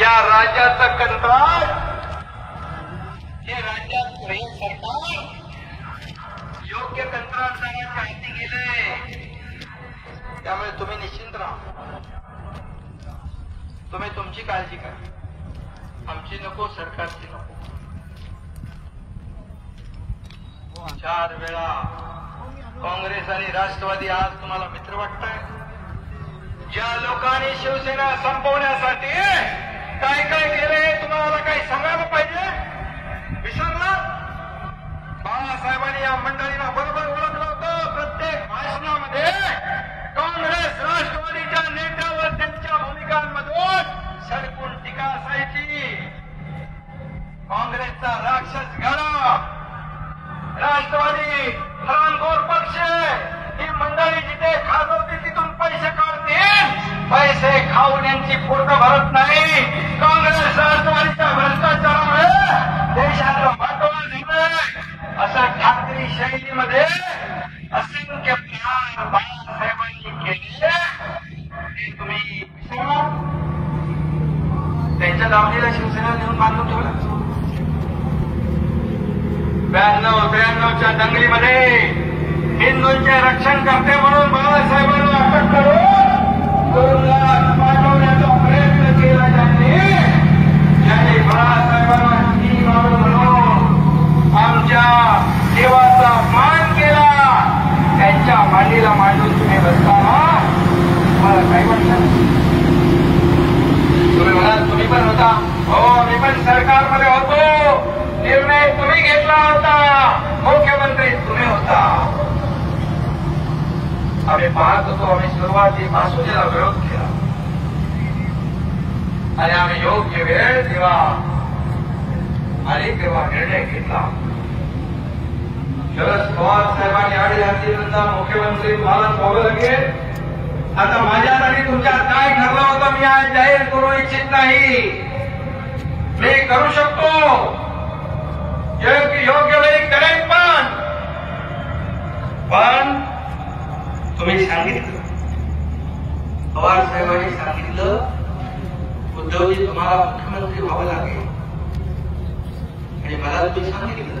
या राज्याचं कंत्राट हे राज्यात हे सरकार योग्य कंत्राटदाराच्या हाती गेले त्यामुळे तुम्ही निश्चिंत राहा. तुम्ही तुमची काळजी करा. आमची नको सरकारची नको. चार वेळा काँग्रेस आणि राष्ट्रवादी आज तुम्हाला मित्र वाटताय. ज्या लोकांनी शिवसेना संपवण्यासाठी काय काय केलंय तुम्हाला काही सांगायला पाहिजे? विसरला? बाळासाहेबांनी या मंडळीला बरोबर ओळखलं होतं. प्रत्येक भाषणामध्ये काँग्रेस राष्ट्रवादीच्या नेत्यावर त्यांच्या भूमिकांमधून सरकून टीका असायची. काँग्रेसचा राक्षस घडा राष्ट्रवादी हरामखोर पैसे खाऊन यांची पोट भरत नाही. काँग्रेस राष्ट्रवादीच्या भ्रष्टाचारामुळे देशाचं वाटोळा झालंय असंख्य प्रहार बाळासाहेबांनी केले ते तुम्ही विसरा. त्यांच्या दावणीला शिवसेना नेऊन बांधून ठेवला. ब्याण्णव त्र्याण्णवच्या दंगलीमध्ये रक्षण करते म्हणून बाळासाहेबांना अटक करून तुरुंगात पाठवण्याचा प्रयत्न केला त्यांनी ज्यांनी बाळासाहेबांना ती माणूस म्हणून आमच्या देवाचा अपमान केला त्यांच्या मांडीला मांडून तुम्ही बसताना तुम्हाला हो, मी निर्णय तुम्ही घेतला होता. मुख्यमंत्री तुम्ही होता. आम्ही पाहत होतो, आम्ही सुरुवातीपासून याला विरोध केला. आणि आम्ही योग्य वेळ, तेव्हा आणि निर्णय घेतला. शरद पवार साहेबांनी आडी घातल्यानंतर मुख्यमंत्री मला पाहावं लागेल आता माझ्यासाठी तुमच्यात काय ठरलं होतं मी आज जाहीर करू इच्छित नाही. मी करू शकतो. योग्य योग्य वेळी करेन पण. पण तुम्ही सांगितलं. पवार साहेबांनी सांगितलं उद्धवजी तुम्हाला मुख्यमंत्री व्हावं लागेल. आणि मला तुम्ही सांगितलं.